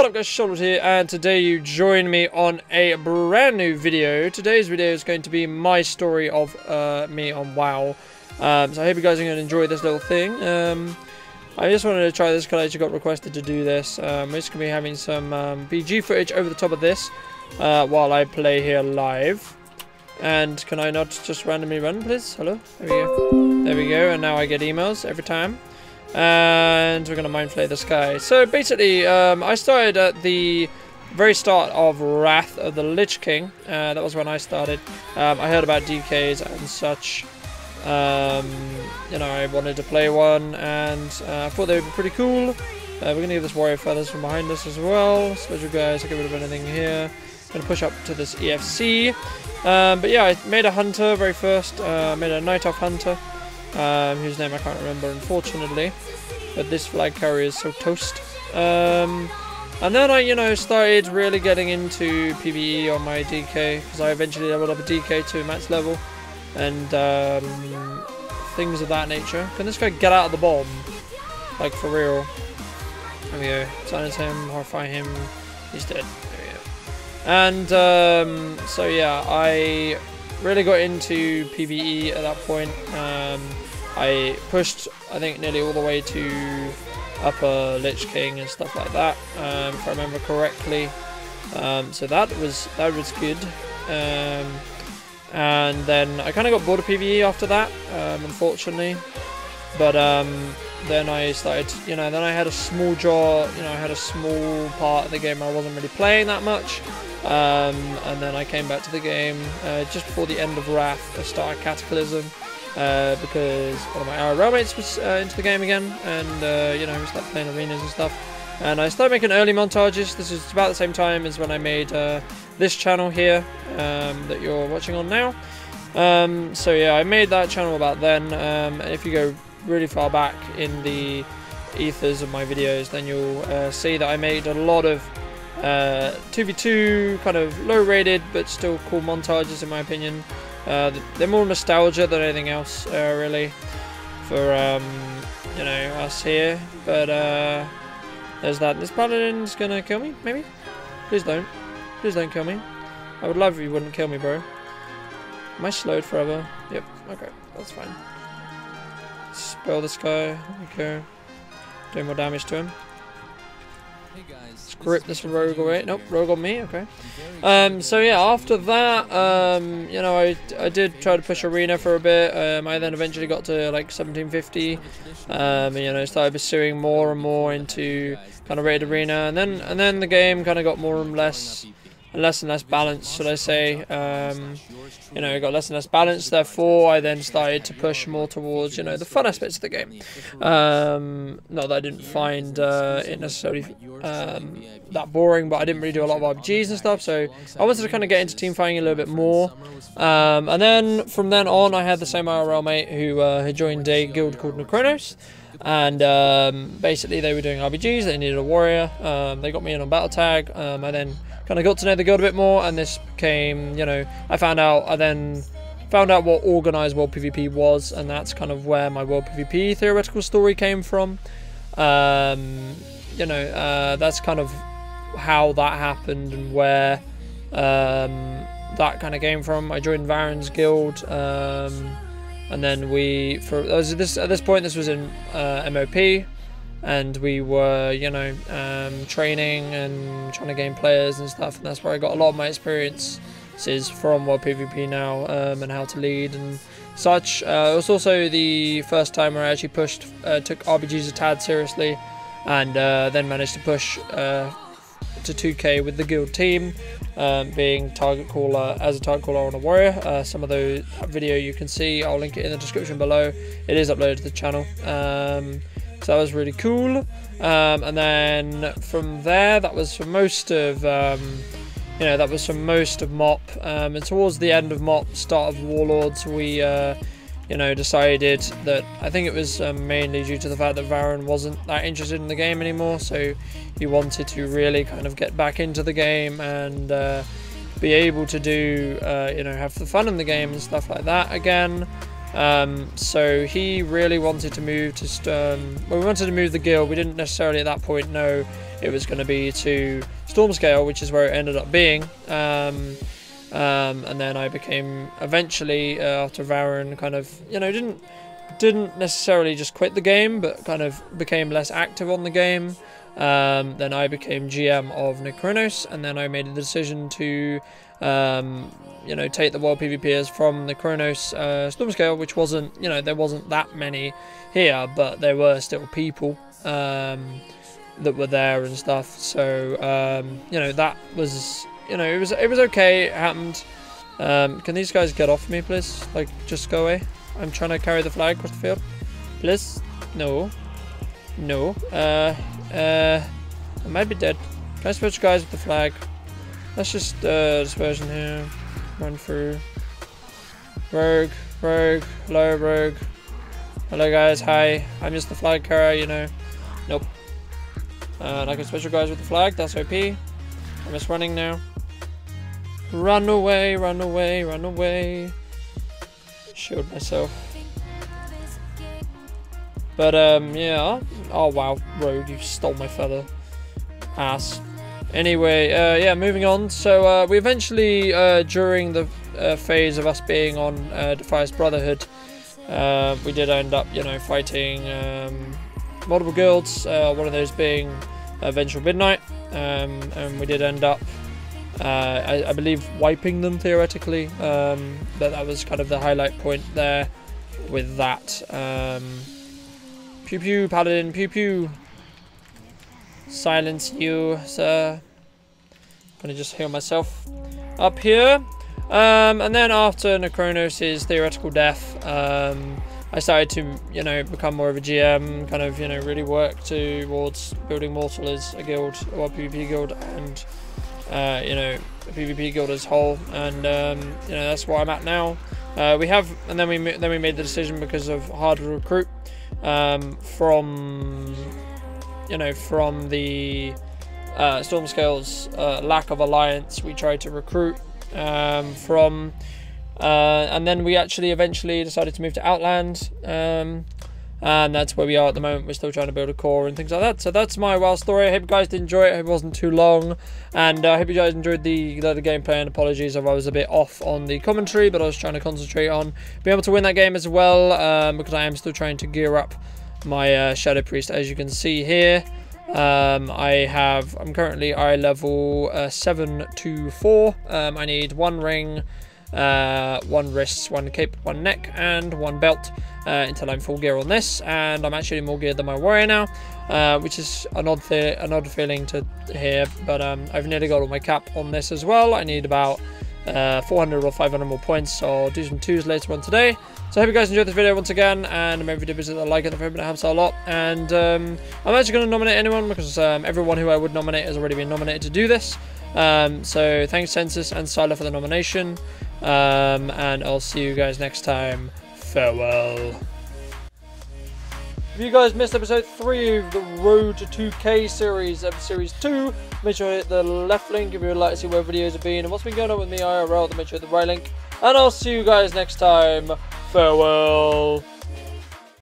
What up guys, Charlotte here, and today you join me on a brand new video. Today's video is going to be my story of uh, me on WoW. Um, so I hope you guys are going to enjoy this little thing. Um, I just wanted to try this because I actually got requested to do this. Um, we're just going to be having some um, BG footage over the top of this uh, while I play here live. And can I not just randomly run, please? Hello? There we go. There we go, and now I get emails every time and we're gonna mind flay this guy. So basically, um, I started at the very start of Wrath of the Lich King. Uh, that was when I started. Um, I heard about DKs and such. Um, you know, I wanted to play one, and uh, I thought they would be pretty cool. Uh, we're gonna give this warrior feathers from behind us as well. Spectral Guise, I get rid of anything here. Gonna push up to this EFC. Um, but yeah, I made a hunter very first. Uh, made a night elf hunter um, whose name I can't remember unfortunately, but this flag carrier is so toast. Um, and then I, you know, started really getting into PvE on my DK, because I eventually leveled up a DK to max level, and um, things of that nature. Can this guy get out of the bomb? Like, for real. There we go. Silence him, horrify him. He's dead. There we go. And, um, so yeah, I really got into PvE at that point. Um, I pushed, I think, nearly all the way to upper Lich King and stuff like that, um, if I remember correctly. Um, so that was that was good. Um, and then I kind of got bored of PvE after that, um, unfortunately. But um, then I started, you know, then I had a small jaw, you know, I had a small part of the game I wasn't really playing that much. Um, and then I came back to the game uh, just before the end of Wrath, I started Cataclysm. Uh, because one of my IRL mates was uh, into the game again, and uh, you know, we started playing arenas and stuff. And I started making early montages. This is about the same time as when I made uh, this channel here um, that you're watching on now. Um, so yeah, I made that channel about then. Um, and if you go really far back in the ethers of my videos, then you'll uh, see that I made a lot of 2v2 uh, kind of low rated but still cool montages in my opinion. Uh, they're more nostalgia than anything else uh, really for um, you know us here but uh, there's that. This paladin's gonna kill me maybe? Please don't. Please don't kill me. I would love if you wouldn't kill me bro. Am I slowed forever? Yep, okay, that's fine. Spell this guy, okay. Do more damage to him. Grip this rogue away. Nope, rogue on me. Okay. Um. So yeah, after that, um, you know, I I did try to push arena for a bit. Um. I then eventually got to like 1750. Um. And, you know, started pursuing more and more into kind of raid arena, and then and then the game kind of got more and less less and less balance, should I say. Um, you know, got less and less balance. Therefore, I then started to push more towards, you know, the fun aspects of the game. Um, not that I didn't find uh, it necessarily um, that boring, but I didn't really do a lot of RBGs and stuff. So I wanted to kind of get into team fighting a little bit more. Um, and then from then on, I had the same IRL mate who uh, had joined a guild called Necronos and um, basically they were doing RBGs. They needed a warrior. Um, they got me in on battle tag. Um, I then kind of got to know the guild a bit more, and this came, you know, I found out. I then found out what organized world PvP was, and that's kind of where my world PvP theoretical story came from. Um, you know, uh, that's kind of how that happened and where um, that kind of came from. I joined Varen's guild. Um, and then we for this at this point this was in uh, MOP, and we were you know um, training and trying to gain players and stuff, and that's where I got a lot of my experiences from World PvP now um, and how to lead and such. Uh, it was also the first time where I actually pushed uh, took RBGs a tad seriously, and uh, then managed to push uh, to 2K with the guild team um, being target caller as a target caller on a warrior. Uh, some of the video you can see, I'll link it in the description below. It is uploaded to the channel. Um, so that was really cool. Um, and then from there, that was for most of, um, you know, that was for most of MOP. Um, and towards the end of MOP, start of Warlords, we, uh, you know, decided that I think it was um, mainly due to the fact that Varen wasn't that interested in the game anymore, so he wanted to really kind of get back into the game and uh, be able to do, uh, you know, have the fun in the game and stuff like that again. Um, so he really wanted to move to. Um, well, we wanted to move the guild. We didn't necessarily at that point know it was going to be to Stormscale, which is where it ended up being. Um, um, and then I became eventually uh, after Varen kind of you know didn't didn't necessarily just quit the game, but kind of became less active on the game. Um, then I became GM of Necronos, and then I made the decision to, um, you know, take the world PvPers from Necronos uh, Stormscale, which wasn't, you know, there wasn't that many here, but there were still people um, that were there and stuff. So, um, you know, that was, you know, it was it was okay. It happened. Um, can these guys get off me, please? Like, just go away. I'm trying to carry the flag across the field. Please? No. No. Uh, uh, I might be dead. Can I switch guys with the flag? Let's just, uh, dispersion here. Run through. Rogue, Rogue, hello Rogue. Hello guys, hi. I'm just the flag carrier, you know. Nope. Uh, and I can Spectral Guise with the flag, that's OP. I'm just running now. Run away, run away, run away. Shield myself. But, um, yeah. Oh, wow. Rogue, you stole my feather. Ass. Anyway, uh, yeah, moving on. So, uh, we eventually, uh, during the uh, phase of us being on uh, Defias Brotherhood, uh, we did end up, you know, fighting um, multiple guilds, uh, one of those being uh, Vengeful Midnight, um, and we did end up uh, I, I, believe wiping them theoretically, um, but that was kind of the highlight point there with that. Um, pew pew, paladin, pew pew. Silence you, sir. Gonna just heal myself up here. Um, and then after Necronos' theoretical death, um, I started to, you know, become more of a GM, kind of, you know, really work towards building Mortal as a guild, or a PvP guild, and uh, you know, PvP guild as whole, and um, you know that's where I'm at now. Uh, we have, and then we then we made the decision because of hard to recruit um, from, you know, from the uh, Stormscale's uh, lack of alliance. We tried to recruit um, from, uh, and then we actually eventually decided to move to Outland. And that's where we are at the moment. We're still trying to build a core and things like that. So that's my WoW story. I hope you guys did enjoy it. I hope it wasn't too long, and uh, I hope you guys enjoyed the, the, gameplay. And apologies if I was a bit off on the commentary, but I was trying to concentrate on being able to win that game as well um, because I am still trying to gear up my uh, Shadow Priest, as you can see here. Um, I have, I'm currently eye level uh, 7 to 4. Um, I need one ring, uh, one wrist, one cape, one neck, and one belt uh, until I'm full gear on this. And I'm actually more geared than my warrior now, uh, which is an odd, an odd feeling to hear. But um, I've nearly got all my cap on this as well. I need about uh, 400 or 500 more points, so I'll do some twos later on today. So I hope you guys enjoyed this video once again, and remember to visit the like and the favorite, it helps out a lot. And um, I'm actually going to nominate anyone because um, everyone who I would nominate has already been nominated to do this. Um, so thanks Sensus and Syiler for the nomination. Um, and I'll see you guys next time. Farewell. If you guys missed episode 3 of the Road to 2K series, episode series 2, make sure you hit the left link if you would like to see where videos have been and what's been going on with me IRL, then make sure hit the right link. And I'll see you guys next time. Farewell.